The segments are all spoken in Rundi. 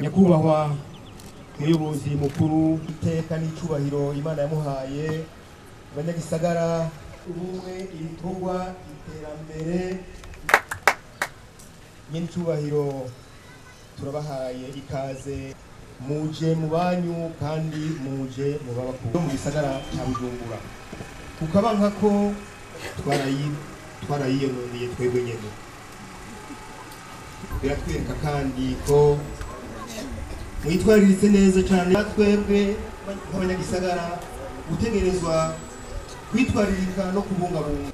nyakubahwa umuyobozi mukuru iteka n'icyubahiro imana yamuhaye abanyagisagara ubumwe ibikorwa iterambere n'icyubahiro turabahaye ikaze muje mu banyu kandi muje mu babakuru mu gisagara cya bujumbura kukabanka ko twarayiba twarayiyononeye twebwe nyine biratwereka kandi ko mwitwariritse neza cyane twebwe nk'abanyagisagara gutegerezwa kwitwaririka no kubungabunga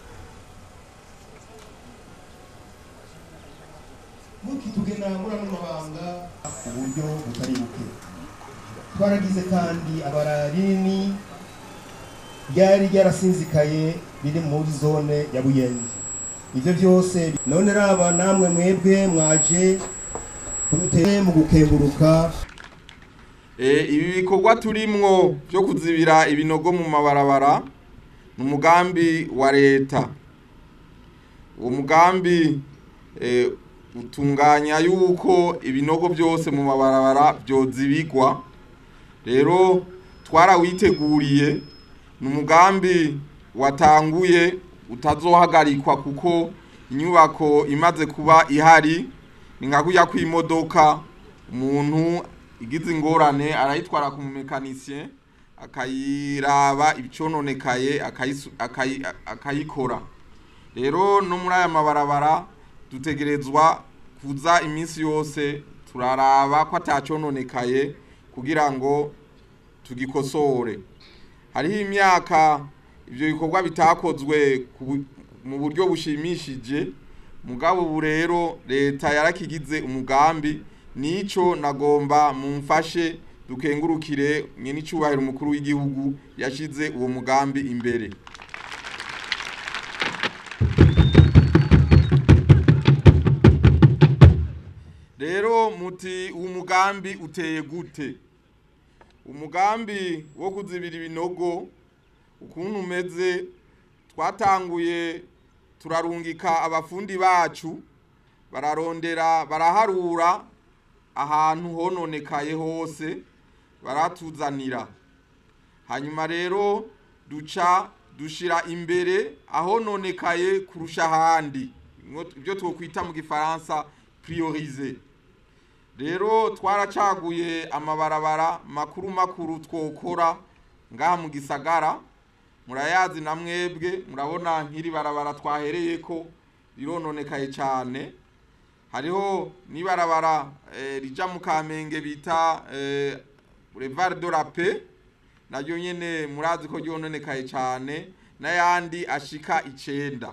mukitugena muri ano mabanga ku buryo butari buke twaragize kandi abara rinini ryari ryarasinzikaye biri muri zone ya buyenzi ibyo byose none raba namwe mwebwe mwaje kuruteye mu gukenguruka e, ibi bikorwa turimwo byo kuzibira ibinogo mu mabarabara ni umugambi wa leta uwo mugambi e, utunganya yuko ibinogo byose mu mabarabara byozibigwa rero twaraw'iteguriye ni umugambi watanguye utazohagarikwa kuko inyubako imaze kuba ihari ni nka kujya kw'imodoka umuntu igize ingorane arayitwara ku mumekanisiye akayiraba ibicononekaye akayikora rero no muri aya mabarabara dutegerezwa kuza iminsi yose turaraba ko atacononekaye kugira ngo tugikosore hariho imyaka ibyo bikorwa bitakozwe mu buryo bushimishije mugabo ubu rero leta yarakigize umugambi n'icyo nagomba mumfashe dukengurukire mwe n'icyubahiro umukuru w'igihugu yashyize uwo mugambi imbere rero muti uwo mugambi uteye gute umugambi wo kuzibira ibinogo ukuntu umeze twatanguye turarungika abafundi bacu bararondera baraharura ahantu hononekaye hose baratuzanira hanyuma rero duca dushira imbere ahononekaye kurusha ahandi ibyo twokwita mu gifaransa priorize. rero twaracaguye amabarabara makuru makuru twokora ngaha mu gisagara murayazi na mwebwe murabona nk'iri barabara twahereye ko rirononekaye cyane hariho n'ibarabara eh, rijya mu kamenge bita eh, boulevard de la paix naryo nyine murazi ko ryononekaye cyane n'ayandi ashika icyenda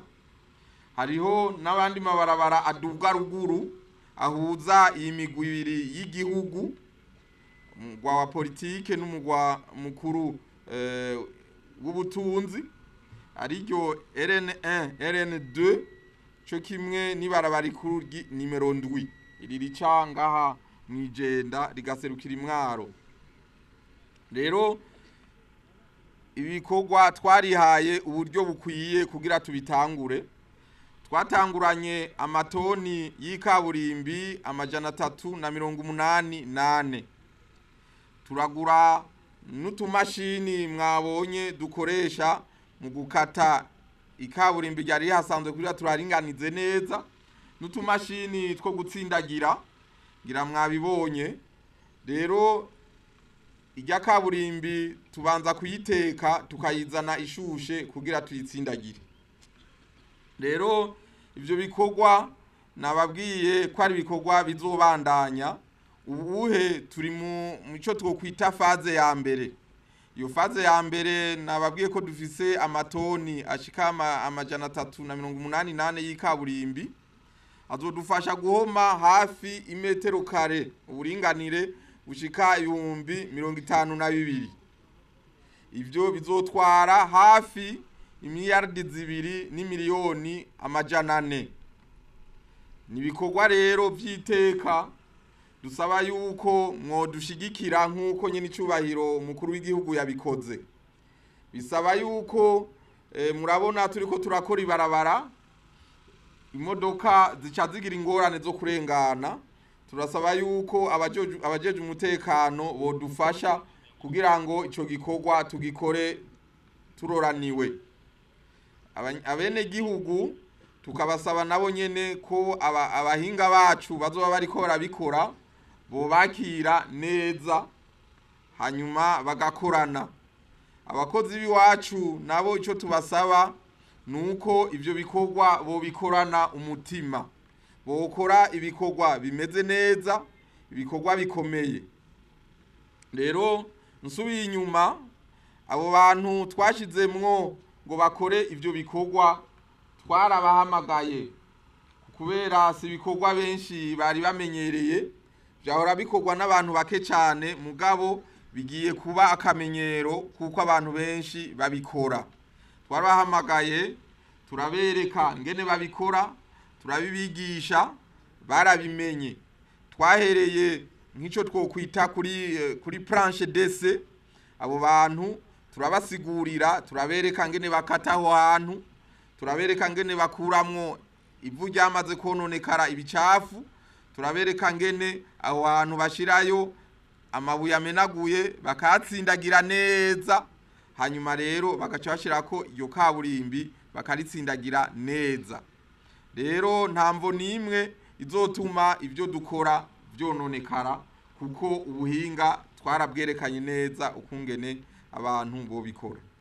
hariho n'abandi mabarabara aduga ruguru ahuza iyi migwi ibiri y'igihugu umugwa wa politike n'umugwa mukuru eh, bw'ubutunzi ariryo RN1 RN2 eh, cyo kimwe n'ibarabara rikuru nimero ndwi iri rica ngaha mu igenda rigaserukira imwaro rero ibikorwa twarihaye uburyo bukwiye kugira tubitangure twatanguranye amatoni y'ikaburimbi amajana atatu na mirongo umunani nane turagura n'utumashini mwabonye dukoresha mu gukata ikaburimbo ryari rihasanzwe kugira turaringanize neza n'utumashini two gutsindagira ngira mwabibonye rero ijya kaburimbi tubanza kuyiteka tukayizana ishushe kugira tuyitsindagire rero ibyo bikorwa nababwiye ko ari ibikorwa bizobandanya ubuhe turi mu cyo twokwita faze ya mbere iyo faze ya mbere nababwiye ko dufise amatoni ashika amajana atatu na mirongo umunani nane y'ikaburimbi azodufasha guhoma hafi imetero kare uburinganire bushika ibihumbi mirongo itanu na bibiri ibyo bizotwara hafi imiliyaridi zibiri n'imiliyoni amajana ane ni ibikorwa rero by'iteka dusaba yuko mwodushigikira nk'uko nyine icyubahiro umukuru w'igihugu yabikoze bisaba yuko eh, murabona turi ko turakora ibarabara imodoka zica zigira ingorane zo kurengana turasaba yuko abajeje umutekano bodufasha kugira ngo icyo gikorwa tugikore turoraniwe abenegihugu tukabasaba nabo nyine ko abahinga bacu bazoba bari ko barabikora bubakira neza hanyuma bagakorana abakozi b'iwacu nabo icyo tubasaba ni uko ibyo bikorwa bobikorana umutima bokora ibikorwa bimeze neza ibikorwa bikomeye rero nsubiye inyuma abo bantu twashyizemwo ngo bakore ibyo bikorwa twarabahamagaye kubera si ibikorwa benshi bari bamenyereye byahora bikorwa n'abantu bake cyane mugabo bigiye kuba akamenyero kuko abantu benshi babikora twarabahamagaye turabereka ngene babikora turabibigisha barabimenye twahereye nk'icyo twokwita kuri eh, kuri planche dese abo bantu turabasigurira turabereka ngene bakataho hantu turabereka ngene bakuramwo ivu ryamaze kononekara ibicafu turabereka ngene aho hantu bashyirayo amabuye amenaguye bakayatsindagira neza hanyuma rero bagaca bashyira ko iyo kaburimbi bakaritsindagira neza rero ntamvo n'imwe izotuma ibyo dukora byononekara kuko ubuhinga twarabwerekanye neza ukungene abantu bo bikora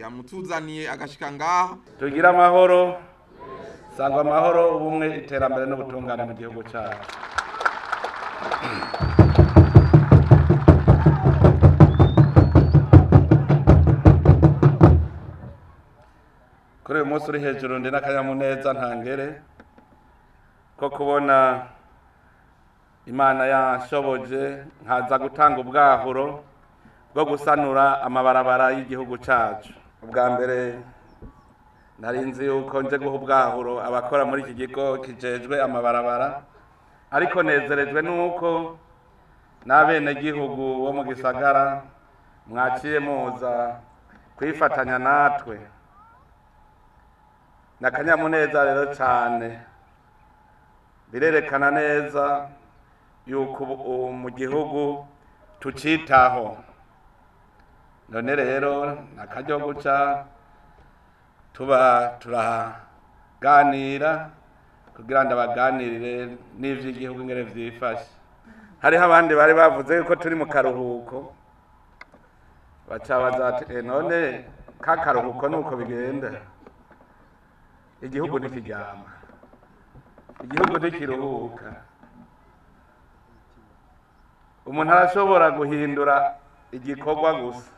yamutuzaniye agashika ngaha tugira amahoro sangwa amahoro ubumwe iterambere n'ubutungane mu gihugu cyacu munsi uri hejuru ndi n'akanyamuneza ntangere ko kubona imana yashoboje nkaza gutanga ubwahuro bwo gusanura amabarabara y'igihugu cyacu ubwa mbere nari nzi yuko nje guha ubwahuro abakora muri iki kigo kijejwe amabarabara ariko nezerejwe n'uko n'abenegihugu bo mu gisagara mwaciye muza kwifatanya natwe ni akanyamuneza rero cyane birerekana neza yuko mu gihugu tucitaho none rero na akaryo guca tuba turaganira kugira ngo abaganirire n'iby'igihugu ingere byifashe hariho abandi bari bavuze ko turi mu karuhuko bacabaza eh, none ka karuhuko ni uko bigenda igihugu ntikiryama igihugu ntikiruhuka umuntu arashobora guhindura igikorwa gusa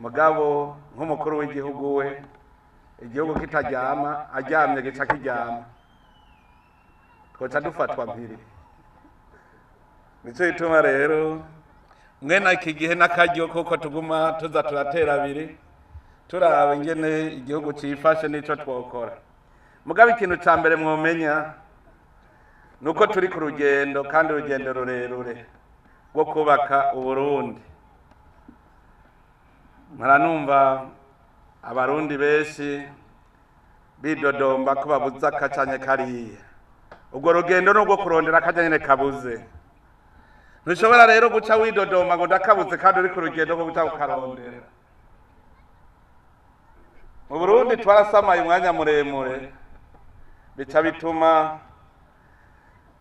mugabo nk'umukuru w'igihugu we igihugu kitaryama aryamye gica kiryama twoca dufatwa mpiri nicyo gituma rero mwene iki gihe n'akaryo kuko tuguma tuza turatera abiri turaba ingene igihugu cyifashe n'icyo twakora. mugabo ikintu cya mbere mwumenya ni uko turi ku rugendo kandi urugendo rurerure rwo kubaka uburundi mwaranumva abarundi benshi bidodomba ko babuze akacanye kariya ubwo rugendo ni urwo kurondera akacanye kabuze ntushobora rero guca widodomba ngo ndakabuze kandi uri ku rugendo rwo guca ukarondera mu burundi twarasamaye umwanya muremure bica bituma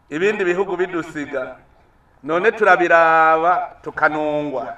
ibindi bihugu bidusiga none turabiraba tukanungwa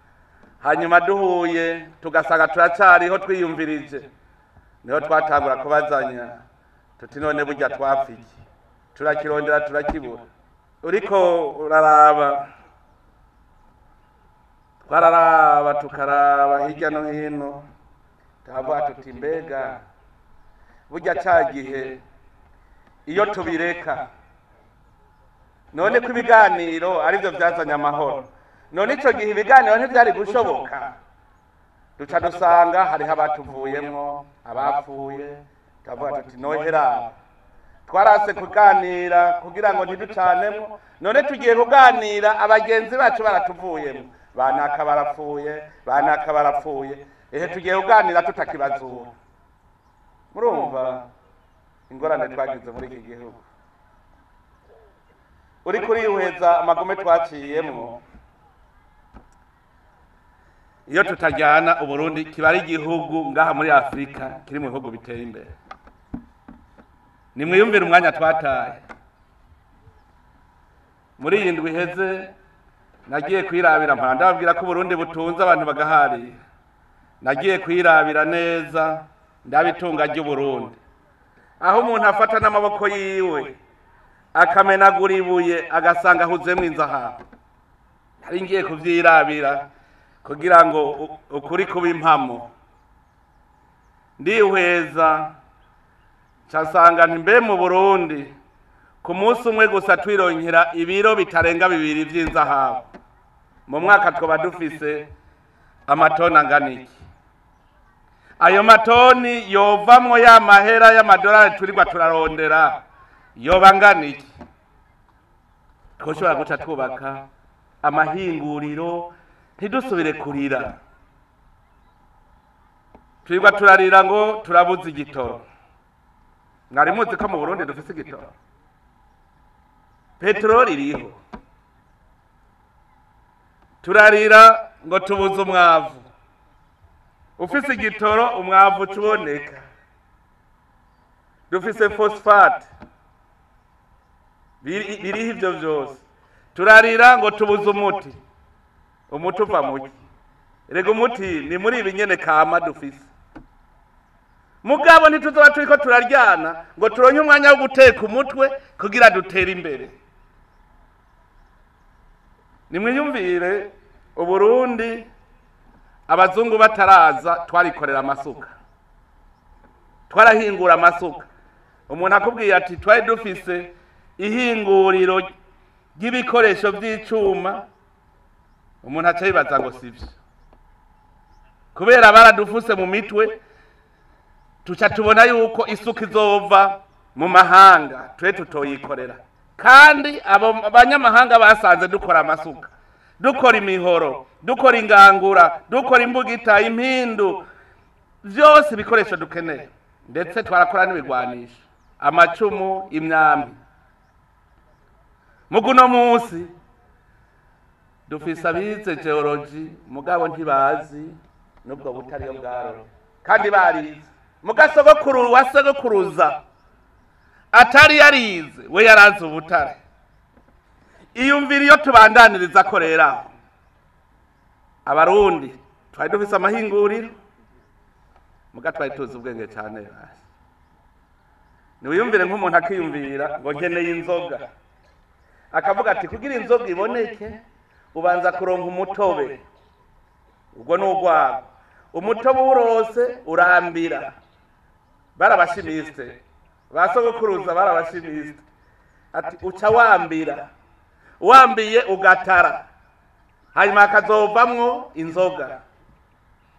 hanyuma duhuye tugasanga turacariho twiyumvirije niho twatangura kubazanya tuti none burya twapfiye turakirondera turakibura uriko uraraba twararaba tukaraba hirya no hino tuhavuga tuti mbega burya cya gihe iyo tubireka none ko ibiganiro byo byazanye amahoro none icyo gihe ibiganiro ntibyari gushoboka duca dusanga hariho abatuvuyemo abapfuye turavuga tuti nohera twarase kuganira kugira ngo ntiducanemo none tugiye kuganira abagenzi bacu baratuvuyemo banaka barapfuye banaka barapfuye ehe tugiye kuganira tutakibazura murumva ingorane twagize muri iki gihugu uri kurihweza amagome twaciyemo iyo tutajyana uburundi kiba ari igihugu ngaha muri afurika kiri mu bihugu biteye imbere nimwiyumvire umwanya twataye muri iyi ndwi iheze nagiye kwirabira mpora ndababwira ko uburundi butunze abantu bagahari nagiye kwirabira neza ndabitunga ry'uburundi aho umuntu afata n'amaboko yiwe akamenagura ibuye agasanga ahuzemo inzahara nari ngiye kubyirabira kugira ngo ukuri kuba impamo ndihweza nsanga ntimbe mu burundi ku munsi umwe gusa twironkera ibiro bitarenga bibiri by'inzahabu mu mwaka twaba dufise amatoni angana iki ayo matoni yovamo ya mahera y'amadolari turirwa turarondera iyo bangana iki dushobora guca twubaka amahinguriro ntidusubire kurira twirirwa turarira ngo turabuze igitoro mwari muzi ko mu burundi dufite igitoro peteroli iriho turarira ngo tubuze umwavu ufise igitoro umwavu tuboneka dufise fosifate biriho ibyo byose turarira ngo tubuze umuti umuti uva muke rega umuti ni muri ibi nyine kama dufise mugabo ntituzaba turi ko turaryana ngo turonye umwanya wo guteka umutwe kugira dutere imbere nimwiyumvire uburundi abazungu bataraza twarikorera amasuka twarahingura amasuka umuntu akubwiye ati twari dufise ihinguriro ry'ibikoresho by’icyuma umuntu aca yibaza ngo si byo kubera baradufuse mu mitwe tuca tubona yuko isuku izova mu mahanga twe tutoyikorera kandi abo banyamahanga basanze dukora amasuka dukora imihoro dukora ingangura dukora imbugita impindu byose ibikoresho dukeneye ndetse twarakora n'ibigwanisho amacumu imyambi muguno munsi dufise abize geology mugabo ntibazi nubwo butariyo bwaro kandi barize mugasogokuru wa sogokuruza atari yarize we yarazi ubutare iyumvira iyo tubandaniriza ko rero abarundi twari dufise amahinguriro muga twari tuzi ubwenge cyane Niwiyumvire nk'umuntu akiyumvira ngo nkeneye inzoga akavuga ati kugira inzoga iboneke ubanza kuronka umutobe ubwo ni urwagwa umutobe uwurose urambira barabashimisite basogokuruza barabashimisite ati uca wambira wambiye ugatara hanyuma hakazovamwo inzoga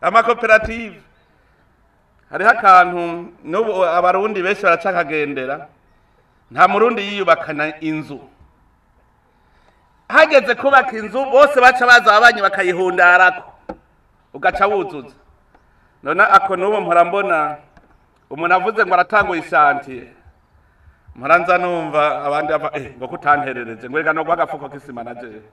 amakoperative hariho akantu n'ubu abarundi benshi baracakagendera nta murundi yiyubakana inzu hageze kubaka inzu bose baca baza abanye bakayihundarako ugaca wuzuza none ako n'ubu mpora mbona umuntu avuze ngo aratanguye isantiye muranza numva abandi eh, ngo kutanterereze ngo reka no guhaga k'isima na jere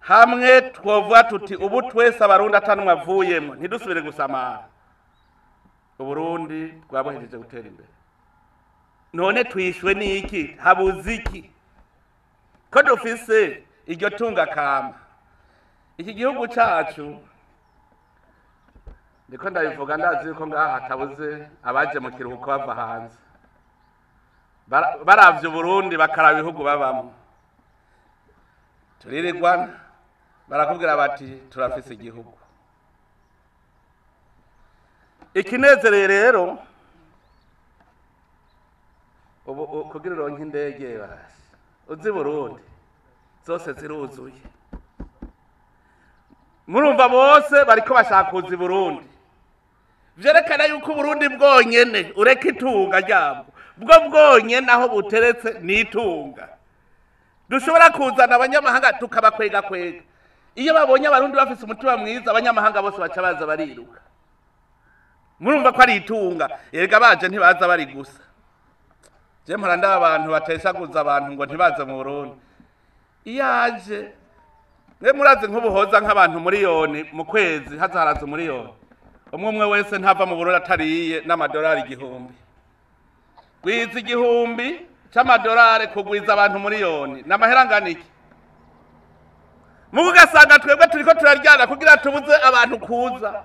hamwe twavuga tuti ubu twese abarundi atanwa avuyemo ntidusubire gusamara uburundi twabohereje gutera imbere none twishywe n'iki habuze iki ko dufise iryo tunga kamba iki gihugu cyacu niko ndabivuga ndazi ko ngaha hatabuze abaje mu kiruhuko bava hanze barabye uburundi bakaraba ibihugu babamo turirigwa barakubwira bati turafise igihugu ikinezereye rero kugira ironke indege baraje uzi burundi zose ziruzuye murumva bose bariko bashaka i burundi byerekana yuko uburundi bwonyene ureka itunga ryabwo bwo bwonyene aho buteretse n'itunga dushobora kuzana abanyamahanga tukabakwega kwega iyo babonye abarundi bafite umutima mwiza abanyamahanga bose baca baza bariruka murumva ko ari itunga yega baje ntibaza bari gusa njye mpora ndaba abantu batesaguza abantu ngo ntibaze mu burundi iyo aje mwe murazi nk'ubuhoza nk'abantu miliyoni mu kwezi hazaharaza umuriyoni umwe umwe wese ntava mu burundi atariye n'amadolari igihumbi gwiza igihumbi c'amadolari kugwiza abantu miliyoni ni amaherangano iki mugo ugasanga twebwe turiko turaryana kugira tubuze abantu kuza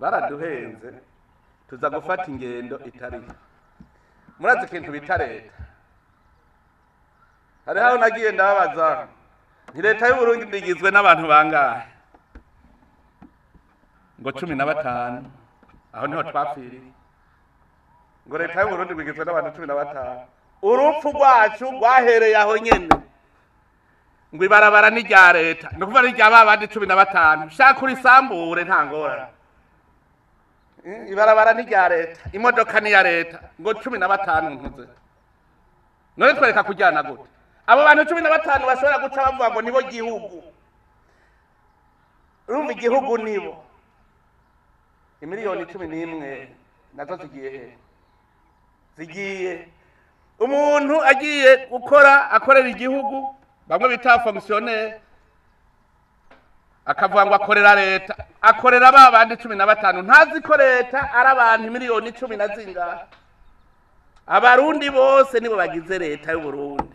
baraduhenze tuza gufata ingendo itari murazi ikintu bita leta hariho aho nagiye ndababaza ni leta y'uburundi igizwe n'abantu bangahe ngo cumi na batanu aho niho twapfiriye ngo leta y'uburundi igizwe n'abantu cumi na batanu urupfu rwacu rwahereye aho nyine ngo ibarabara ni leta ni ukuvuga ni ba bandi cumi na batanu shaka urisambure nta ngorane Hmm? ibarabara ni rya leta imodoka ni iya leta ngo cumi na batanu ntuze none twereka kujyana gute abo bantu cumi na batanu bashobora guca bavuga ngo nibo gihugu urumva igihugu nibo imiliyoni cumi n'imwe nazo zigiye zigiye umuntu agiye gukora akorera igihugu bamwe bita fonkisiyoneri akavuga ngo akorera leta akorera ba bandi cumi na batanu ntazi ko leta ari abantu miliyoni cumi na zingahe abarundi bose nibo bagize leta y'u Burundi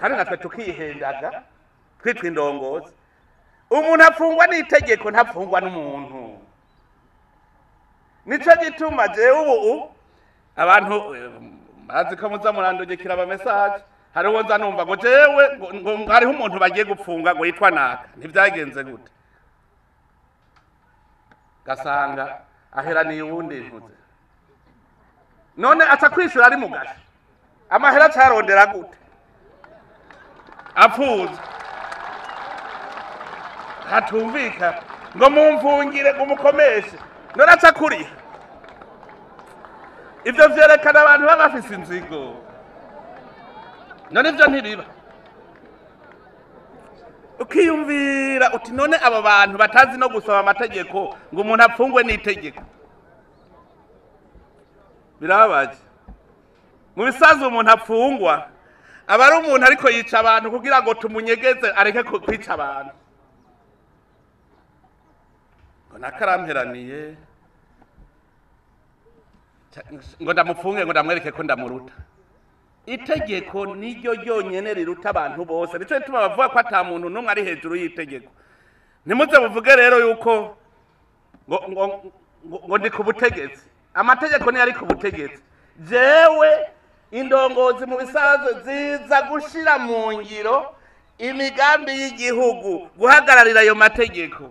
kandi natwe tukihendaga twitwa indongozi umuntu afungwa n'itegeko ntafungwa n'umuntu nicyo gituma jewe ubu abantu bazi ko muza murandugikira aba hariho nza numva ngo jewe ngo hariho umuntu bagiye gupfunga ngo yitwa naka ntibyagenze gute gasanga aheraniye uwundi ntuze none aca kwishura ari mugasha amahera acarondera gute apfuza hatumvika ngo mumvungire ngo umukomeshe none aca ibyo byerekana abantu baba bafite inzigo none ibyo ntibiba ukiyumvira uti none abo bantu batazi no gusaba amategeko ngo umuntu apfungwe n'itegeko birababaje mu bisanzwe umuntu apfungwa aba ari umuntu ariko yica abantu kugira ngo tumunyegeze areke kwica abantu ngo nakaramperaniye ngo ndamufunge ngo ndamwereke ko ndamuruta itegeko niryo ryonyine riruta abantu bose nicyo gituma bavuga ko ata muntu n'umwe ari hejuru y'itegeko ntimuze muvuge rero yuko ngo ni ku butegetsi amategeko niyo ari ku butegetsi jewe indongozi mu bisanzwe ziza gushyira mu ngiro imigambi y'igihugu guhagararira ayo mategeko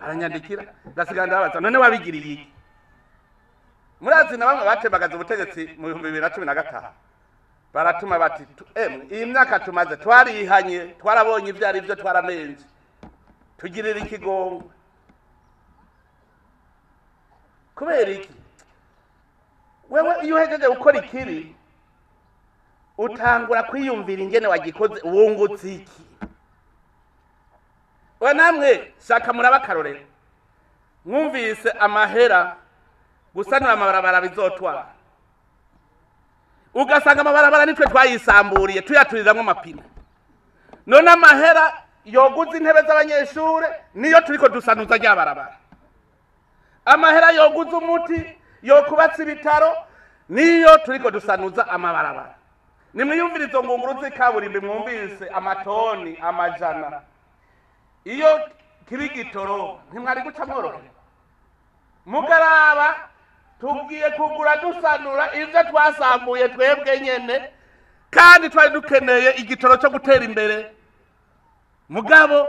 baranyandikira ndasigana ndababaza none wabigiriye iki murazi na bamwe batembagaza ubutegetsi mu bihumbi bibiri na cumi na gatanu baratuma bati eh, iyi myaka tumaze twarihanye twarabonye ibyo ari byo twaramenze tugirira ikigongwe kubera iki wewe iyo uhejeje gukora ikibi utangura kwiyumvira ingene wagikoze wungutse iki we namwe shaka murabakarorera mwumvise amahera gusanura amabarabara bizotwara ugasanga amabarabara nitwe twayisamburiye tuyaturiramo amapine none amahera yoguza intebe z'abanyeshuri niyo turi ko dusanuza rya barabara amahera yoguza umuti yokubatsa ibitaro niyo turi ko dusanuza amabarabara nimwiyumvire izo ngunguru z'ikaburimbi mwumvise amatoni amajana iyo kiba igitoro ntimwari guca mworohere mugaraba Tubwiye kugura dusanura ibyo twasambuye twebwe nyine kandi twari dukeneye igitoro cyo gutera imbere mugabo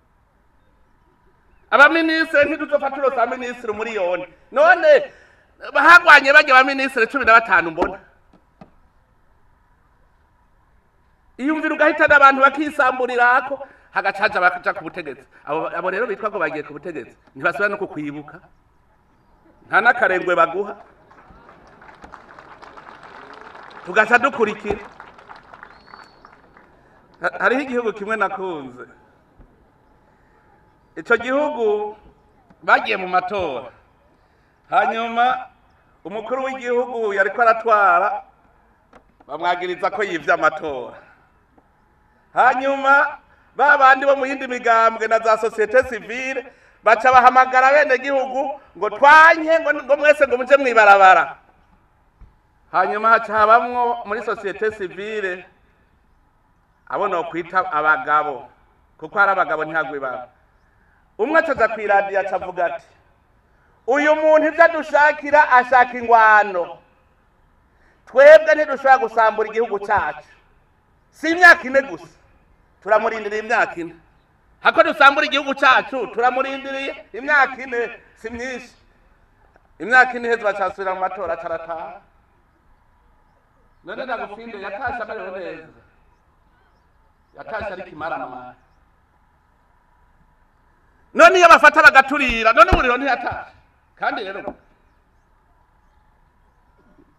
abaminisitiri ntidupfa turosa minisitiri muri yone none hagwanye bajya abaminisitiri cumi na batanu mbona iyumvira ugahitana abantu bakisamburira hako hagacaca bakaja ku butegetsi abo rero bitwa ko bagiye ku butegetsi ntibasubira no kukwibuka nta n'akarengwe baguha tugaca dukurikira hariho igihugu kimwe nakunze icyo gihugu bagiye mu matora hanyuma umukuru w'igihugu yari ko aratwara bamwagiriza ko yivye amatora hanyuma ba bandi bo mu yindi migambwe na za sosiyete sivile baca bahamagara bene gihugu ngo twanye ngo mwese ngo mu ibarabara hanyuma haca habamwo muri sosiyete sivire abo ukwita abagabo kuko hari abagabo ntihagwe baba umwe acaza ku iradiyo acavuga ati uyu muntu ibyo dushakira ashaka ingwano twebwe ntidushobora gusambura igihugu cyacu si imyaka ine gusa turamurindira imyaka ine hako dusambura igihugu cyacu turamurindiriye imyaka ine si myinshi imyaka ine heza bacyasubira mu matora atarataha none nagufinde yatashye amerewe neza yatashye ariko imarama none iyo bafata bagaturira none umuriro ntiyatashe kandi rero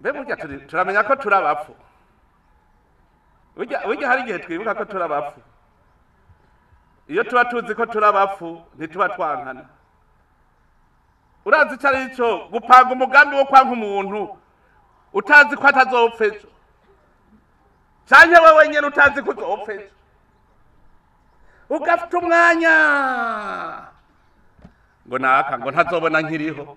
mbe burya turamenya ko turi abapfu burya hari igihe twibuka ko turi abapfu iyo tuba tuzi ko turi abapfu ntituba twankana urazi icyo ari cyo gupanga umugambi wo kwanka umuntu utazi ko atazopfa ejo cyangwa we wenyine utazi ko uzopfa ejo ugafite umwanya ngo naka ngo ntazobona nkiriho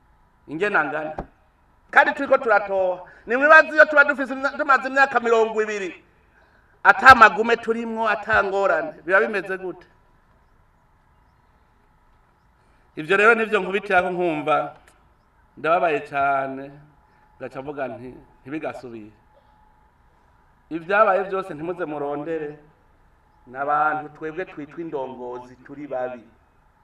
ingenangana kandi turi turatoha ni mwibazi iyo tuba tumaze imyaka mirongo ibiri atamagume turimo atangorane biba bimeze gute ibyo rero nibyo nkubitiraho nkumva ndababaye cyane ngaca mvuga ntibigasubire ibyabaye byose ntimuze murondere n'abantu twebwe twitwa indongozi turi babi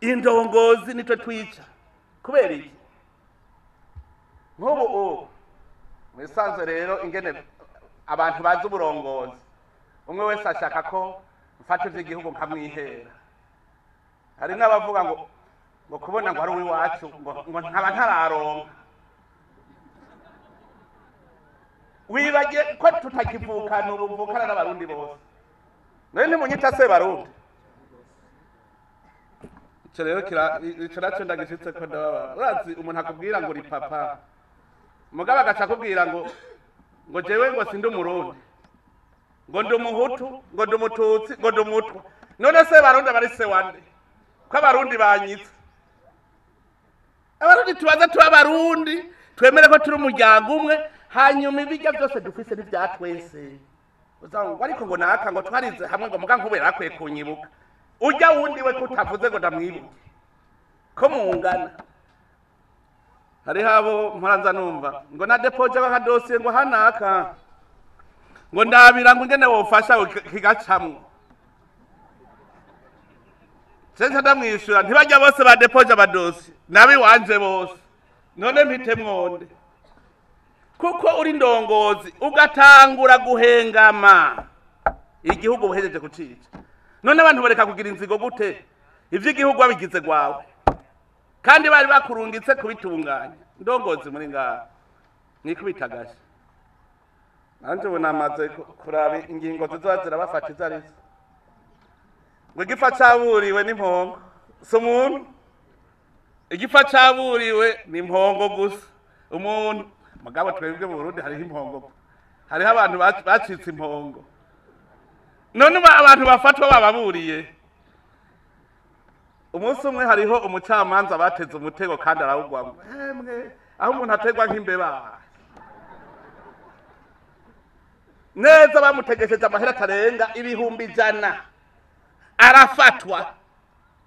indongozi nicyo twica kubera iki nk'ubu ubu mwisanze rero ingene abantu bazi uburongozi umwe wese ashaka ko mfata iby'igihugu nkamwihera hari n'abavuga ngo ngo kubona ngo ari uw'iwacu ngo nkaba ntararonka wibagiye ko tutakivukana ubuvukana n'abarundi bose nawe ntimunyita se barundi icyo rero icyo nacyo ndagishitse ko ndababara urazi umuntu akubwira ngo ni papa mugabo agaca akubwira ngo ngo jewe ngo sinde umurundi ngo ndi umuhutu ngo ndi umututsi ngo ndi umutwa none se barundi abari se wande ko abarundi banyitse abarundi tubaza tuba abarundi twemere ko turi umuryango umwe hanyuma ibijya byose dufise n'ibya twese ariko ngo naka ngo twarize hamwe ngo muga nkubera akwiye kunyibuka ujya wundi we kutavuze ngo ndamwibuke ko mungana hariho abo mporanza numva ngo na depoje nka dosiye ngo hanaka ngo ndabira ngo ngene wofasha kigacamwo sense ndamwishyura ntibajya bose ba depoje abadosiye nabi wanze bose none mpite mwonde kuko uri ndongozi ugatangura guhengama igihugu ubuhejeje kucica none abantu bareka kugira inzigo gute iby'igihugu wabigize gwawe kandi bari bakurungitse kubitunganya ndongozi muri ngaha nikubitagashya nanjye ubu namaze kuraba ingingo zizoba zirabafata izo ari zo ngo igipfa cyaburiwe n'impongo si umuntu igipfa cyaburiwe ni impongo gusa umuntu mugabo twebwe mu burundi hariho impongo hariho abantu bacitse impongo none abantu bafatwa bababuriye umunsi umwe hariho umucamanza bateze umutego kandi arawugwamo aho umuntu ategwa nk'imbeba neza bamutegesheje amahera atarenga ibihumbi ijana arafatwa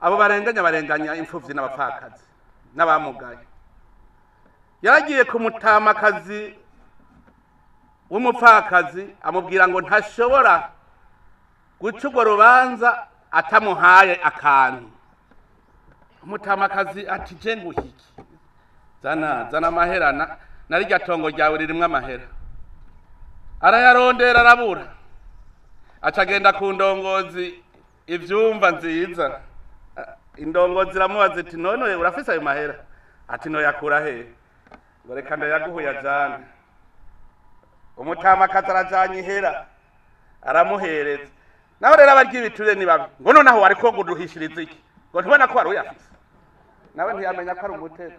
abo barenganya barenganya imfubyi n'abapfakazi n'abamugaye yaragiye kumutama akazi w'umupfakazi amubwira ngo ntashobora guca urwo rubanza atamuhaye akantu umutamakazi ati jenguhe iki zana zana amaherana na rya ryawe ririmo amahera arayarondera arabura aca ku ndongozi ibyumva nziza indongozi iramubaza iti none urafise ayo mahera ati ntoyakura hehe reka ndayaguhuye ajyane umutamakazi arajyanye ihera aramuhereza nawe rero abarya ibiture ni babi ngo noneho wari ko guduhishiriza iki ngo ntibona ko wari uyafise nawe ntiyamenya ko ari umutego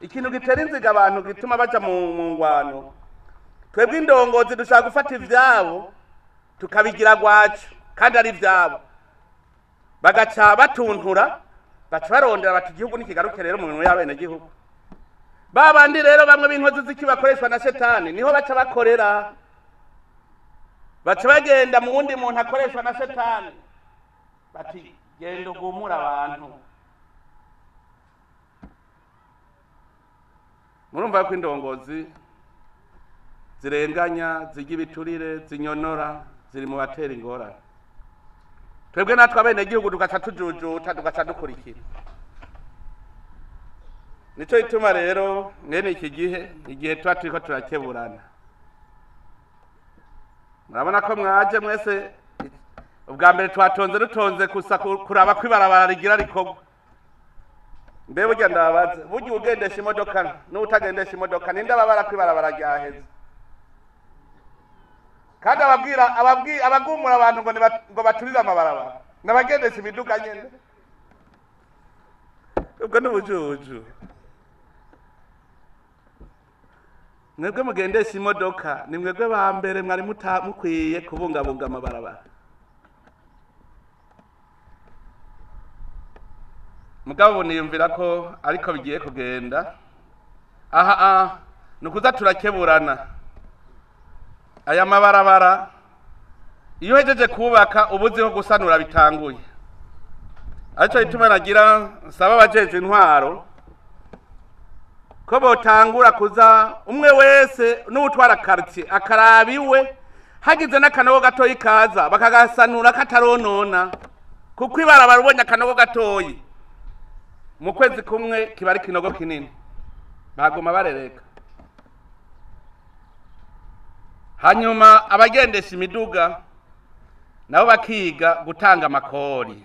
ikintu gitera inziga abantu gituma bajya mu ngwano twebwe indongozi dushaka gufata ibyabo tukabigira rwacu kandi ari ibyabo bagaca batuntura baca barondera bati igihugu ntikigaruke rero mu minwe y'abenegihugu bandi rero bamwe b'inkozi z'iki bakoreshwa na shetani niho baca bakorera baca bagenda mu wundi muntu akoreshwa na shetani bati genda ugumure abantu murumva ko indongozi zirenganya zijya ibiturire zinyonora ziri mu batera ingorane twebwe natwe abenegihugu tugaca tujujuta tugaca dukurikira nicyo gituma rero mwene iki gihe igihe tuba turi ko turakeburana murabona ko mwaje mwese ubwa mbere twatonze dutonze gusa kuraba ko ibarabara rigira rikogwa mbe burya ndababaza burya ugendesha imodoka n'utagendesha imodoka ninde ababara ko ibarabara ryaheze kandi ababwira abagumura abantu ngo baturire amabarabara n'abagendesha imiduga nyine ubwo ni ubujuju mwebwe mugendesha imodoka ni mwebwe ba mbere mwari mukwiye kubungabunga amabarabara mugabo niyumvira ko ariko bigiye kugenda aha ni ukuza turakeburana aya mabarabara iyo uhejeje kubaka uba uziho gusanura bitanguye aricyo gituma nagira nsaba abajeje intwaro ko botangura kuza umwe wese n'utwara karitsiye akaraba iwe hagize n'akanogo gatoya kaza bakagasanura kataronona kuko ibarabara ubonye akanogo gatoya mu kwezi kumwe kiba ari ikinogo kinini baguma barereka hanyuma abagendesha imiduga nabo bakiga gutanga amakori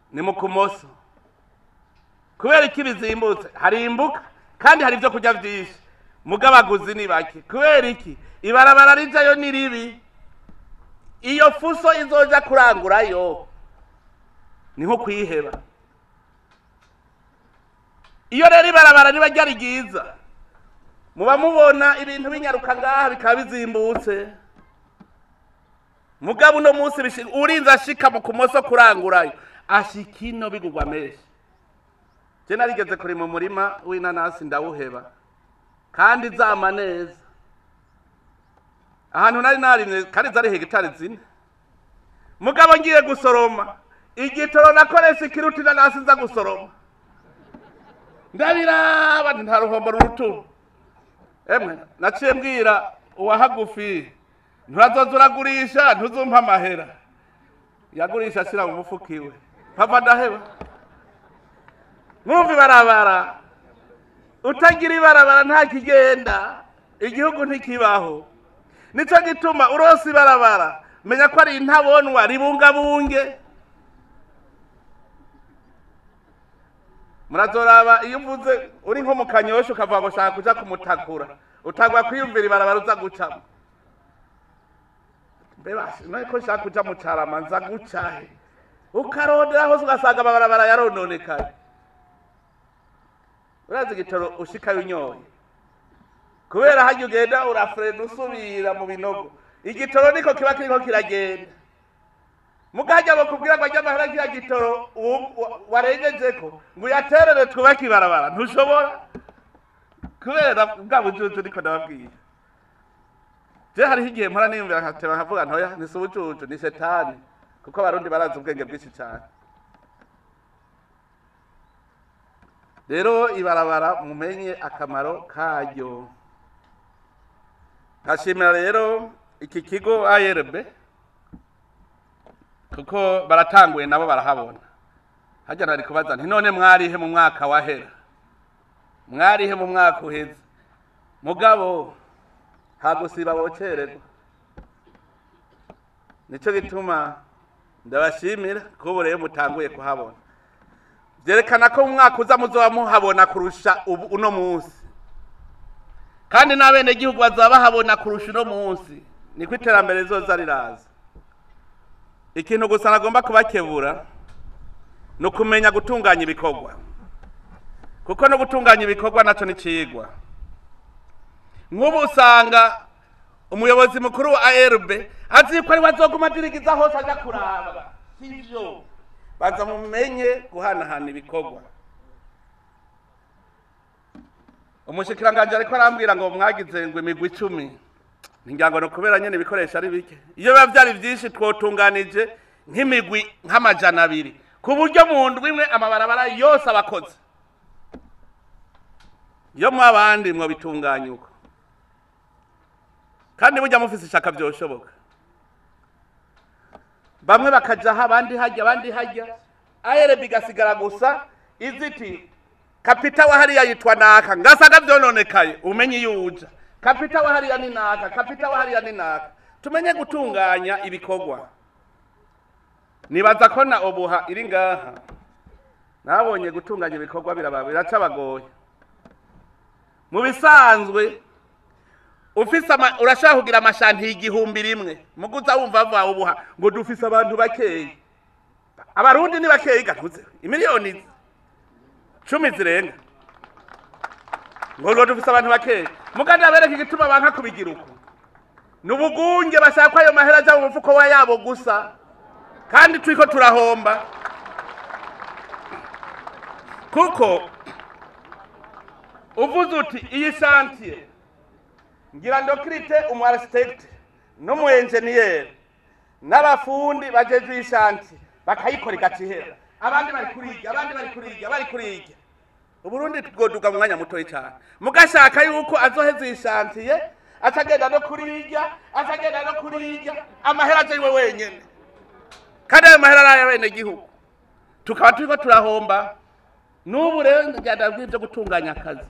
ni mu kumoso kubera iki bizimbutse hari imbuga kandi hari ibyo kurya byinshi mugabaguzi ni bake kubera iki ibarabara rijyayo ni ribi iyo fuso izoja kurangurayo ni nko kuyiheba iyo rero ibarabara riba ryari ryiza muba mubona ibintu binyaruka ngaha bikaba bizimbutse mugabo uno munsi urinze ashika mu kumoso kurangurayo ashika ino bigugwa menshi njye narigeze kuri mu murima w'inanasi ndawuheba kandi zama neza ahantu nari narimye kandi zari hegitari zine mugabo ngiye gusoroma igitoro nakoresha ikiruti inanasi nza gusoroma ndabiraba nta ruhombo rutu emwe naciye mbwira uwahagufi nturazoza uragurisha ntuzumpe amahera yagurisha ashyira mu mufuka iwe papa ndaheba mwumva ibarabara utagira ibarabara nta igihugu ntikibaho nicyo gituma urosi ibarabara menya ko ari intabonwa ribungabunge murazoraba iyo umvuze uri nko mu kanyosha ukava ngo ushaka kujya kumutakura utagwa kwiyumvira ibarabara uza gucamo mbeba sinari ko nshaka kujya mu cyarama nza gucahe eh. ukarondera hose ugasanga amabarabara yarononekaye urazi igitoro ushikayo unyoye kubera hajya ugenda urafurena usubira mu binogo igitoro niko kiba kiriko kiragenda mugajya bakubwira ngo ajye amahera kiriya gitoro warengeje ko ngo uyaterere twubake ibarabara ntushobora kubera bwa bujuju niko nababwira je hariho igihe mpora niyumvira nkateba nkavuga ntoya ni si ubucucu ni shetani kuko abarundi barazi ubwenge bwinshi cyane rero ibarabara mumenye akamaro karyo nkashimira rero iki kigo ARB kuko baratanguye nabo barahabona hajya nari kubaza nti none mwarihe mu mwaka wahera mwarihe mu mwaka uheze mugabo ntabwo siba bokererwa nicyo gituma ndabashimira kubo rero mutanguye kuhabona byerekana ko umwaka mwaka uza muzoba muhabona kurusha uno munsi kandi n'abenegihugu bazaba bahabona kurusha uno munsi niko iterambere zoza riraza ikintu gusa nagomba kubakebura ni ukumenya gutunganya ibikorwa kuko no gutunganya ibikorwa nacyo ni kiyigwa nk'ubu usanga umuyobozi mukuru wa ARB azi ko ari wazoguma adirigiza hose ajya kuraba sivyo baza mumenye guhanahana ibikorwa umushikiranganje ariko arambwira ngo mwagize ngo imigwi icumi ngo ni kubera nyine ibikoresho ari bike iyo biba byari byinshi twotunganije nk'imigwi nk'amajana abiri ku buryo mu ndwi imwe amabarabara yose abakoze iyo mwabandi mwabitunganya uko kandi mujya mufite ishaka byoshoboka bamwe bakajyaho abandi hajya abandi hajya ayerebe bigasigara gusa iziti kapita wa hariya yitwa naka ngasaga byononekaye umenye iyo uja kapita wa hariya ni naka kapita wa hariya ni naka tumenye gutunganya ibikorwa nibaza ko na obuha iri ngaha nabonye gutunganya ibikorwa biraba biraca bagoye mu bisanzwe ufise urashaka kugira amashanti igihumbi rimwe muguza wumva avuga ubuha ngo dufise abantu bakeya abarundi ni bakeya gatuze imiliyoni cumi zirenga ngo ngo dufise abantu bakeya muganda bereka igituma banka kubigira uko ni ubugunge bashaka ko ayo mahera ajya mu mufuko wa yabo gusa kandi turiko turahomba kuko uvuze uti iyi santiye ngira ngo kirite umu arisitekite n'umu enjeniyeri n'abafundi bageze isanti bakayikora igacihera abandi bari kuriga abandi bari kuriga bari kuriga uburundi twoduga mu mwanya mutoya cyane mugashaka yuko azoheza isantiye atagenda no kuriga atagenda no kuriga amahera aje we wenyene kandi ayo mahera ari ay'abene gihugu tukaba turiko turahomba n'ubu bw'ibyo gutunganya akazi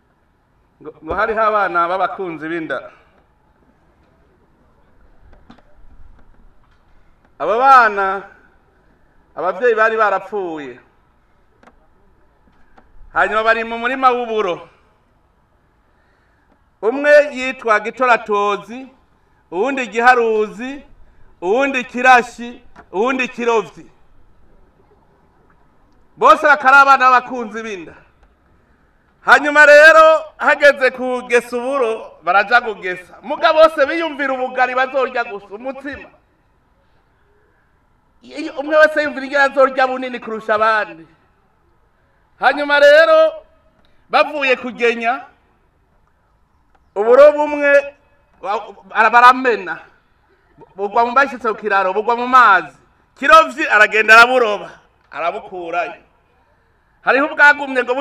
ngo hariho abana b'abakunzi b'inda aba bana ababyeyi bari barapfuye hanyuma bari mu murima w'uburo umwe yitwa gitoratozi uwundi giharuzi ubundi kirashi ubundi kirovyi bose bakari abana b'abakunzi b'inda hanyuma rero hageze kugesa uburo barajya kugesa muga bose biyumvira ubugari bazorya gusa umutsima umwe wese yumvira ibyo azorya bunini kurusha abandi hanyuma rero bavuye kugenya uburo bumwe baramena bugwa mu bashitse ku kiraro bugwa mu mazi kirovyi aragenda araburoba arabukurayo hariho ubwagumye ngo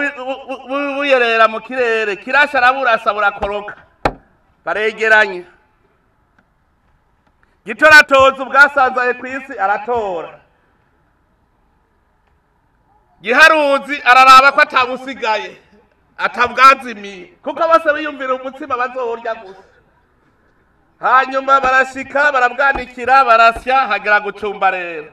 buyerera mu kirere kirasha araburasa burakoroka baregeranya gito aratoza ubwasanzaye ku isi aratora giharuzi araraba ko atabusigaye atabwazimiye kuko bose biyumvira umutsima bazorya gusa hanyuma barasika barabwanikira barasya hagira gucumba rero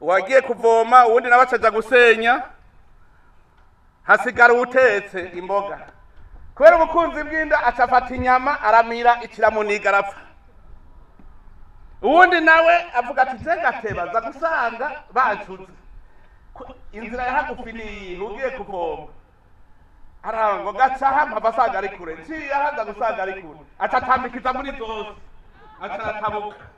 wagiye kuvoma ubundi nawe acaja gusenya hasigara uwutetse imboga kubera ubukunzi bw'inda acafata inyama aramira ikiramuniga arapfa uwundi nawe avuga ati nsengateba za gusanga bacutse inzira ya hagufi niyihe ugiye kuvoma arango gacaha mpava asanga ari kure nciye ahaza gusanga ari kure acatambikiza muri zose acatabuka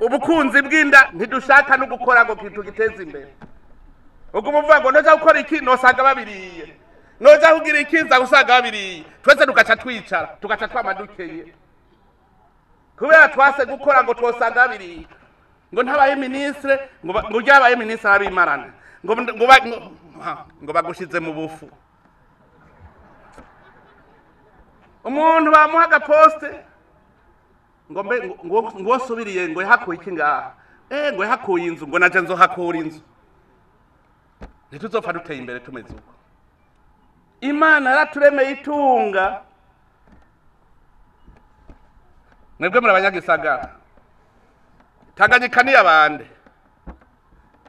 ubukunzi bw'inda ntidushaka no gukora ngo tugiteze imbere ubwo umuvuga ngo nojya gukora iki ntusanga babiriye nojya kugira iki usanga babiriye twese tugaca twicara tugaca twama kubera twase gukora ngo twosanga babiriye ngo ntabaye minisitire ngo byabaye minisitiri abimarane ngo bagushyize mu bufu umuntu bamuha agaposite ngo mbe ngo usubiriye ngo yahakuye iki ngaha eh, ngo yahakuye inzu ngo najya nzohakura inzu ntituzopfa duteye imbere tumeze uko imana yaraturemeye itunga mwebwe muri abanyagisagara tanganyika niyabande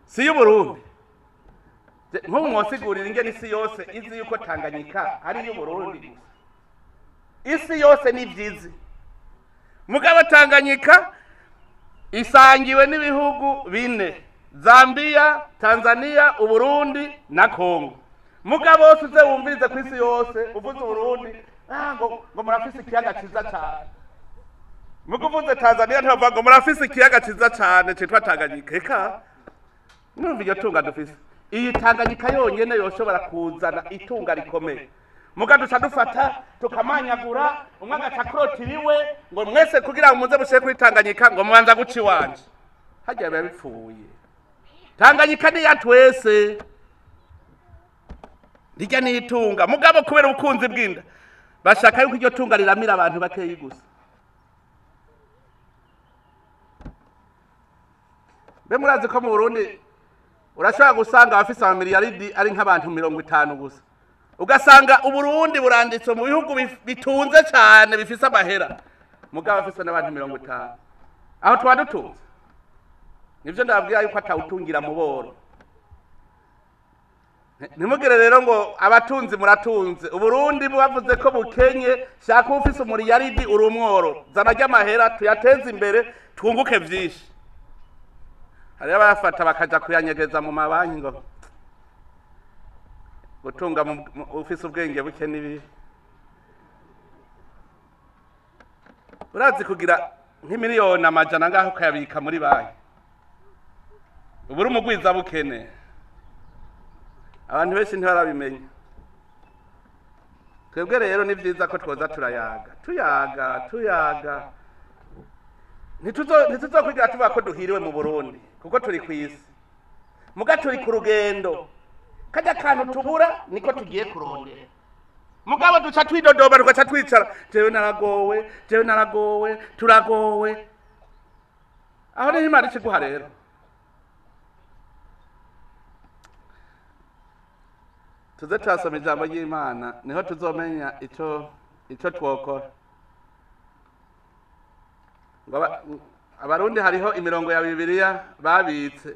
si y'uburundi nk'ubu mwosigurira inge n'isi yose izi yuko tanganyika ari iy'uburundi isi yose ni byiza mugabo tanganyika isangiwe n'ibihugu bine zambia tanzania uburundi na Congo mugabo wose uze wumvirize ku isi yose uvuze uburundi ah, ngo murafise ikiyaga cyiza cyane mukuvuze tanzania ntibavaga murafise ikiyaga cyiza cyane cyitwa tanganyika reka numva iryo tunga dufise iyi tanganyika yonyine yoshobora kuzana itunga rikomeye mugaduca dufata tukamanyagura umwe agaca kurotiriwe ngo mwese kugira ngo muze mushe kwitanganyika ngo mubanza guca iwanjye hajya biba bipfuye tanganyika niya twese rijya n'itunga mugabo kubera ubukunzi bw'inda bashaka yuko iryo tunga riramira abantu bakeyi gusa be murazi ko mu burundi urashobora gusanga abafite amamiliyaridi ari nk'abantu mirongo itanu gusa ugasanga uburundi buranditse mu bihugu bitunze cyane bifite amahera mugabo afite n'abantu mirongo itanu aho tuba dutunze nibyo ndababwira yuko atawutungira mu boro ntimugire rero ngo abatunzi muratunze uburundi bavuze ko bukenye shaka ufise umuriyaridi uri umworo zana ry'amahera tuyateze imbere twunguke byinshi hari abayafata bakajya kuyanyegeza mu mabanki ngo gutunga ufise ubwenge buke n'ibibi urazi kugira nk'imiliyoni amajana ngaho ukayabika muri banki ubu uri umugwiza bukene abantu benshi ntibarabimenya twebwe rero ni byiza ko twoza turayaga tuyaga tuyaga ntituzo tuvuga ko duhiriwe mu burundi kuko turi ku isi muga turi ku rugendo kajya akantu tubura niko tugiye kurondera mugabo duca twidodoba tugaca twicara jewe naragowe jewe naragowe turagowe aho niho imana ikiguha rero tuze turasoma ijambo ry'imana niho tuzomenya icyo icyo twokora abarundi hariho imirongo ya bibiliya babitse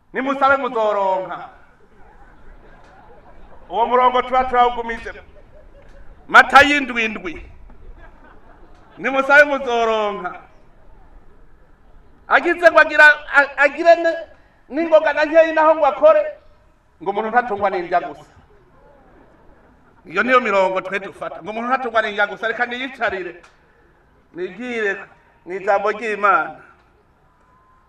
nimusabe muzoronka uwo murongo tuba turawugumize mata y'indwindwi nimusabe muzoronka agize ngo agire n'ingoga na nkeya naho ngo akore ngo umuntu ntatungwa n'indya gusa iyo niyo mirongo twe dufata ngo umuntu ntatungwa n'indya gusa reka niyicarire nigire mu ijambo ry'imana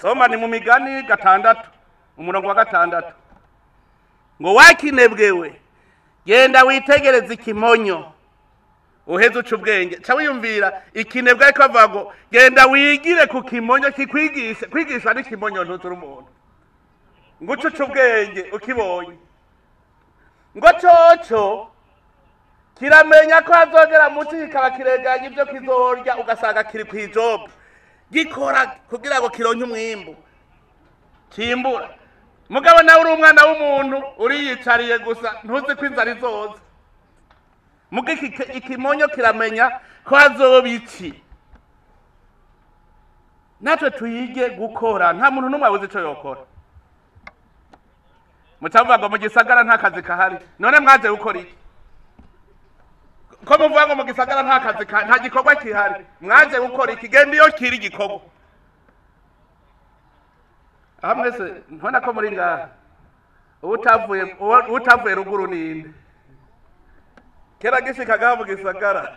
soma ni mu migani gatandatu umurongo wa gatandatu ngo wakinebwewe genda witegereze ikimonyo uheze uca ubwenge cyangwa wiyumvira ikinebwa ariko avuga ngo genda wigire ku kimonyo kikwigisha kwigishwa n'ikimonyo ntuturi umuntu ngo ucuce ubwenge ukibonye ngo coco kiramenya ko hazogera muti kikaba kireganya ibyo kizorya ugasanga kiri ku ijobu gikora kugira ngo kironke umwimbu kimbura mugabo nawe uri umwana w'umuntu uriyicariye gusa ntuzi ko inzara izoza muko ikimonyo kiramenya ko hazoba iki natwe tuyige gukora nta muntu n'umwe wabuze icyo yokora mucavuga ngo mu gisagara nta kazi kahari none mwaje gukora iki ko muvuga ngo mu gisagara nta kazi kahari nta gikorwa kihari mwaje gukora iki genda iyo kiri igikorwa aha mwese ntubona ko muri ngaha utavuye ruguru n'indi kera gishikaga mu gisagara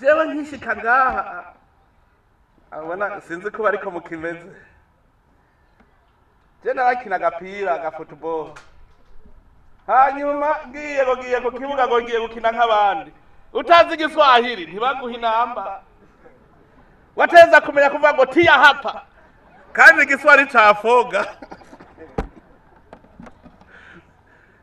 jewe nkishika ngaha abona ah, sinzi ko mu mukimeze je narakina agapira football hanyuma ngiye ngo ngiye ku kibuga ngo ngiye gukina nk'abandi utazi igiswahili ntibaguha inamba wateza kumenya kuvuga ngo tiya hapa kandi igiswahili cyafoga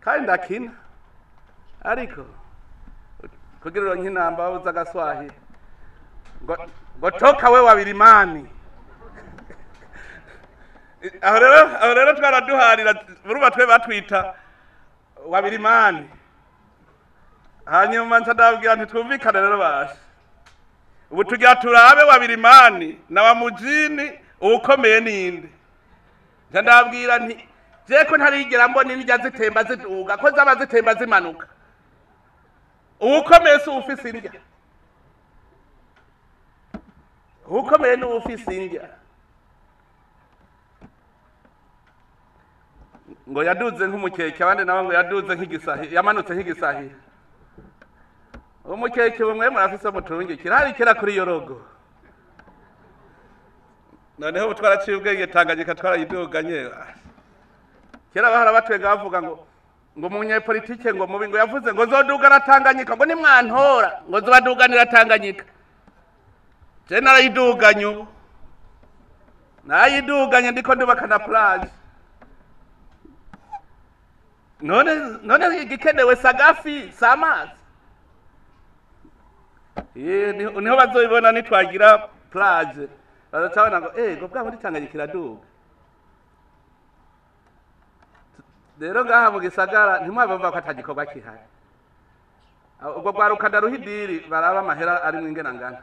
kandi ndakina ariko kugira ngo nk'inamba babuze agaswahili ngo toka we wabirimani aho rero twaraduharira buruba batwe batwita wabirimani hanyuma nti twumvikana rero basi ubu tugira turabe wabirimani na wa mujini uwukomeye ninde ndabwira nti je ko ntarigera mbona indya zitemba ziduga ko zaba zitemba zimanuka uwukomeye si uwufise indya uwukomeye ni uwufise indya ngo yaduze nk'umukeke abandi nabo ngo yaduze nk'igisahira yamanutse nk'igisahira umukeke bumwe murafise mucungikira hari kera kuri iyo rogo noneho ubu twaraciye ubwenge tanganyika twarayiduganye kera bahora batwenga bavuga ngo ngo umunyepolitike ngo mubi ngo yavuze ngo zodugana tanganyika ngo nimwantora ngo zibaduganira tanganyika je ubu narayiduganye ndiko ndubaka na plage none none igikenewe sagafi si eh, niho bazobibona nitwagira puraje bazacabona ngo ego eh, bwa muri tanganyika iraduga rero ngaha mu gisagara ntimwabumva ko atagikorwa kihari ubwo rukanda ruhidiri baraba amahera ari mu ingena ngana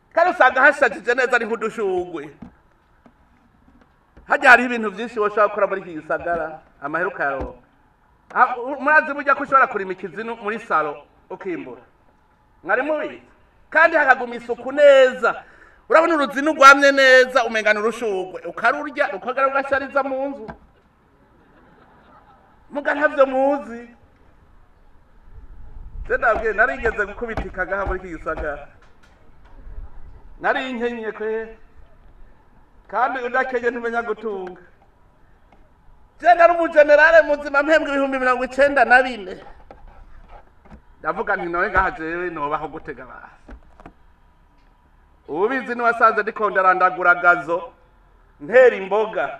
kandi usanga hashajije neza ari nk'udushungwe hajya hariho ibintu byinshi washobora gukora muri iki gisagara amahera ukayaronka ah, murazi burya ko ushobora kurima ikizinu muri salo ukimbura mwari mubizi kandi hakaguma isuku neza urabona uruzi rwamye neza umengana urushugwe ukarurya rukagara rugashariza mu nzu mugaravyo muzi se narigeze gukubita ikagaha muri iki gisagara narinkenye kwe kandi udakenye ntumenya gutunga je nari muzima mpembwe ibihumbi mirongo icyenda na bine ndavuga nti nawe ngaha gutega abantu ububizi ntiwasanze arandagura gazo ntera imboga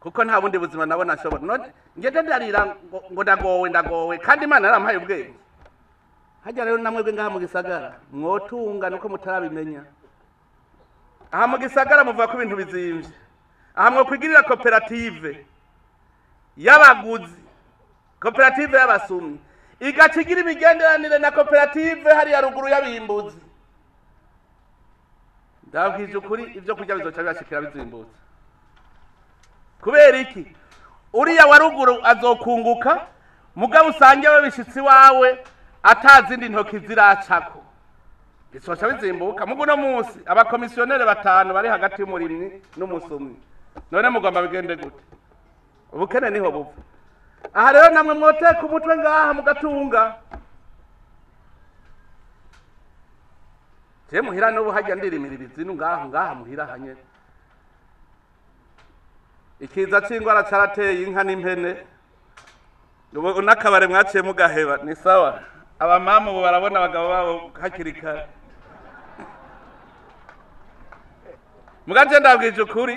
kuko nta bundi buzima nabona ashobora ngende ndarira ngo ndagowe ndagowe kandi imana yarampaye ubwenge hajya rero namwebwe ngaha mu gisagara mwotunga nuko mutarabimenya aha mu gisagara muvuga ko ibintu bizimvye aha mwokwigirira koperative y'abaguzi koperative y'abasumyi igaca igira imigenderanire na koperative hariya ruguru y'abimbuzi ndababwije ukuri ibyo kurya bizoca bibashikira bizimbutse kubera iki uriya wa ruguru azokunguka mugabo usange we bishyitsi atazi indi ntoki ziracako bisohoka bizimbuka mugu guno munsi abakomisiyoneri batanu bari hagati y'umurimyi n'umusumyi none mugomba bigende gute ubukene niho bupfa aha rero namwe mwoteka umutwe ngaha mugatunga je muhira n'ubu hajya ndirimira ibizinu ngaho ngaha muhira hanye ikiza cy'indwara cyarateye inka n'impene ubu mwaciye mugaheba ni sawa abamama ubu barabona abagabo babo hakiri kare muganje ndabwije ukuri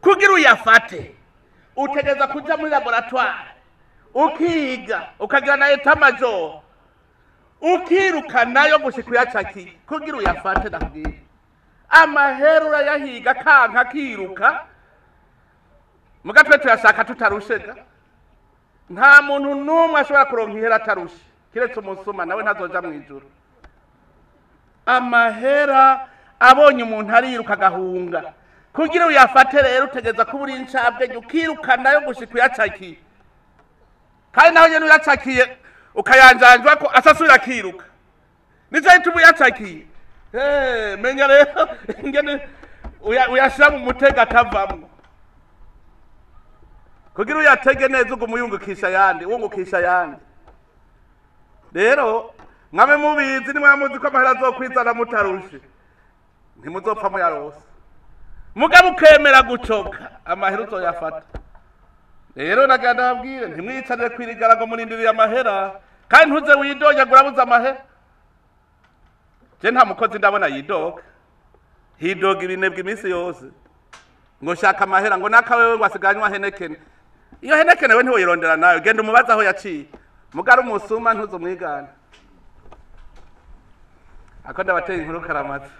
kugira uyafate utegeza kujya muri laboratwari ukiga ukagira na etamajoro ukirukana yo gushikira caki kugira uyafate ndakubwira amahera urayahiga akanka akiruka mu gatwe tuyashaka nta muntu n'umwe ashobora kuronka ihera atarushe keretse umusuma nawe ntazoja mu ijoro amahera abonye umuntu ariruka agahunga kugira uyafate rero utegeza kuba uri incabwenge ukirukana yo gushika uyacakiye kandi nawe nyine uyacakiye ukayanjanjwa ko asasura akiruka nicyo ahita uyacakiye eh, menya rero ingene uyashyira mu mutego akavamo kugira uyatege neza uguma uyungukisha ayandi wungukisha ayandi rero mwabe mubizi nimwamuzi ko amahera azokwizana mutarushe ntimuzopfa muyarose mugabo ukemera gucoka amahera uzoyafata rero nagana ababwire ntimwicarire kwirigarago murindiriye amahera kandi ntuze widogagura abuze amahera njye nta mukozi ndabona yidoga hidoga ibinebwe iminsi yose ngo shaka amahera ngo nakawewe ngo asiganywa henekene iyo henekene we ntiwuyirondera nawe genda umubaze aho yaciye mugari umusuma ntuze umwigana ako ndabateye inkuru karamatsa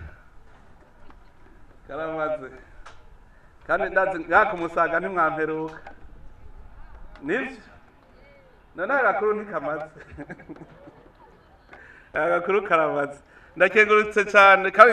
karamaze kandi ndazi yakumusaga ntimwamperuka nibyo none agakuru ntikamaze agakuru karamaze ndakengurutse cyane kandi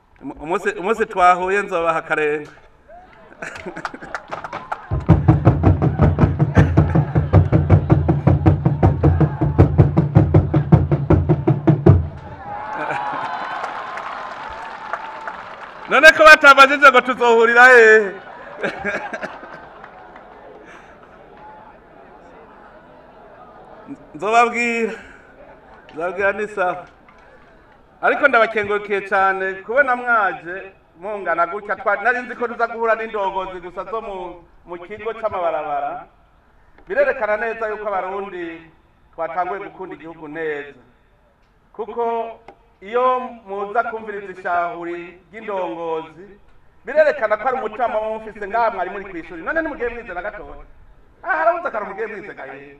umunsi twahuye nzobaha akarenga none ko batabajije ngo tuzohurira hehe nzobabwira nzabwira ni ariko ndabakengurukiye cyane kubona mwaje mungana gutya nari nzi ko tuza guhura n'indongozi gusa zo mu kigo cy'amabarabara birerekana neza yuko abarundi twatanguye gukunda igihugu neza kuko iyo muza kumviriza ishahuri ry'indongozi birerekana ko ari umutima mufise ngaha mwari muri ku ishuri none nimugiye mwize na gatoya aha harabuze akantu mugiye mwize gahe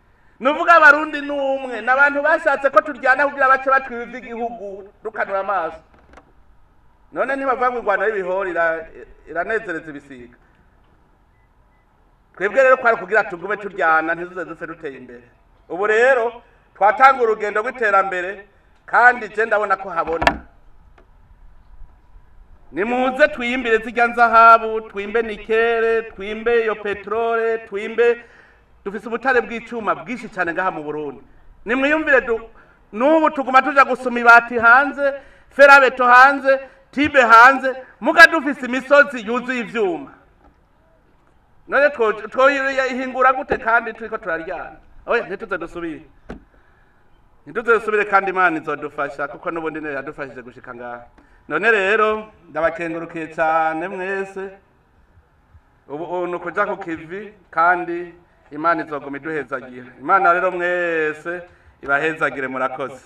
nuvuga abarundi ni umwe ni abantu bashatse ko turyana kugira bace batwiba iby'igihugu dukanura amaso none ntibava mu rwanda y'ibihori iranezereza ibisiga twebwe rero kwari kugira tugume turyana ntizuze duse duteye imbere ubu rero twatanga urugendo rw'iterambere kandi njye ndabona ko habona nimuze twiyimbire zijya nzahabu twimbe nikere twimbe iyo peterole twimbe dufise ubutare bw'icyuma bwinshi cyane ngaha mu burundi nimwiyumvire n'ubu tuguma tujya gusoma ibati hanze ferabeto hanze tibe hanze muga dufise imisozi yuzuye ibyuma none twoyihingura gute kandi turi turaryana oya ntituze dusubire ntituze dusubire kandi imana izodufasha kuko n'ubundi niyo yadufashije gushika ngaha none rero ndabakengurukiye cyane mwese ubu ni ukujya ku kivi kandi imana izoguma iduhezagira imana rero mwese ibahezagire murakoze